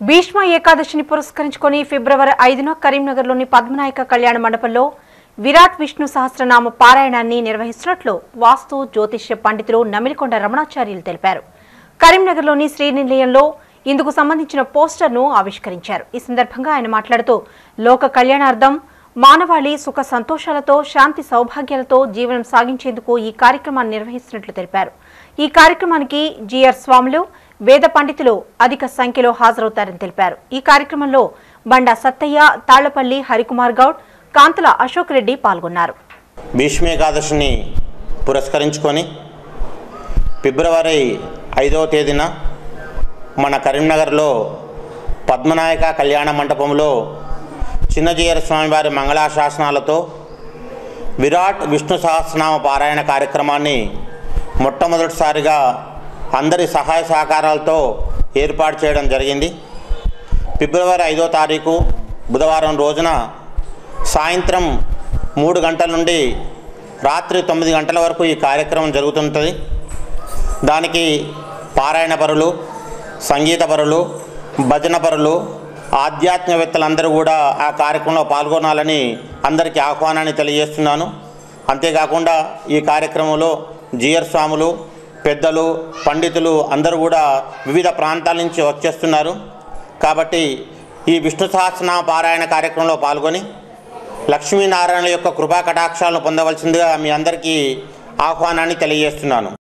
భీష్మ ఏకాదశిని పురస్కరించుకొని ఫిబ్రవరి ఐదున కరీంనగర్లోని పద్మనాయక కళ్యాణ మండపంలో విరాట్ విష్ణు సహస్రనామ పారాయణాన్ని నిర్వహిస్తున్నట్లు వాస్తు జ్యోతిష్య పండితులు నమిలికొండ రమణాచార్యులు తెలిపారు. కరీంనగర్లోని శ్రీనిలయంలో ఇందుకు సంబంధించిన పోస్టర్ను ఆవిష్కరించారు. ఈ సందర్భంగా ఆయన మాట్లాడుతూ లోక కళ్యాణార్థం మానవాళి సుఖ సంతోషాలతో శాంతి సౌభాగ్యాలతో జీవనం సాగించేందుకు ఈ కార్యక్రమాన్ని నిర్వహిస్తున్నట్లు తెలిపారు. ఈ కార్యక్రమానికి జిఆర్ స్వాములు వేద పండితులు అధిక సంఖ్యలో హాజరవుతారని తెలిపారు. ఈ కార్యక్రమంలో బండా సత్తయ్య తాళ్ళపల్లి హరికుమార్ గౌడ్ కాంతుల అశోక్ రెడ్డి పాల్గొన్నారు. భీష్మేకాదశిని పురస్కరించుకొని ఫిబ్రవరి ఐదవ తేదీన మన కరీంనగర్లో పద్మనాయక కళ్యాణ మండపంలో చిన్నజీయర స్వామివారి మంగళాశాసనాలతో విరాట్ విష్ణు సహస్రనామ పారాయణ కార్యక్రమాన్ని మొట్టమొదటిసారిగా అందరి సహాయ సహకారాలతో ఏర్పాటు చేయడం జరిగింది. ఫిబ్రవరి ఐదో తారీఖు బుధవారం రోజున సాయంత్రం మూడు గంటల నుండి రాత్రి తొమ్మిది గంటల వరకు ఈ కార్యక్రమం జరుగుతుంటుంది. దానికి పారాయణ పరులు సంగీత పరులు భజన పరులు ఆధ్యాత్మవేత్తలందరూ కూడా ఆ కార్యక్రమంలో పాల్గొనాలని అందరికీ ఆహ్వానాన్ని తెలియజేస్తున్నాను. అంతేకాకుండా ఈ కార్యక్రమంలో జియర్ స్వాములు పెద్దలు పండితులు అందరూ కూడా వివిధ ప్రాంతాల నుంచి వచ్చేస్తున్నారు. కాబట్టి ఈ విష్ణు సహస్రనామ పారాయణ కార్యక్రమంలో పాల్గొని లక్ష్మీనారాయణ యొక్క కృపా కటాక్షాలను పొందవలసిందిగా మీ అందరికీ ఆహ్వానాన్ని తెలియజేస్తున్నాను.